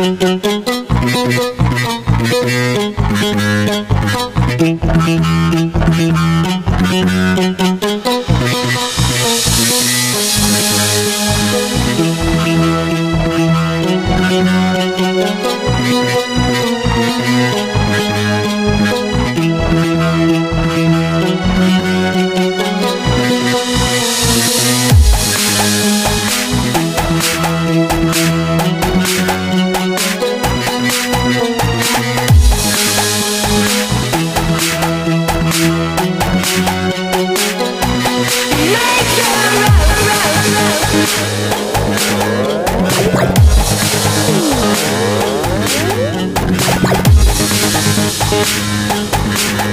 Mm-hmm.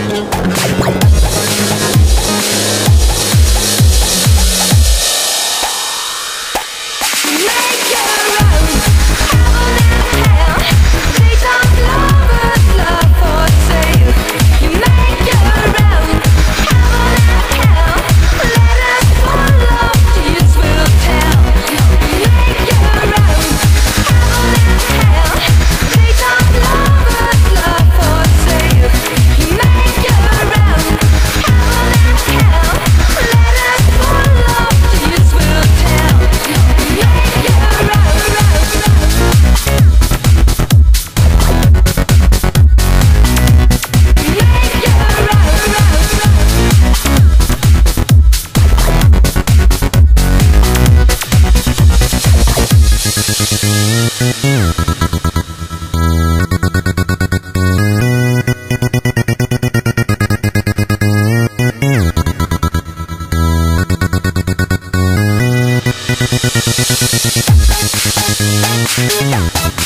Make your own Thank you.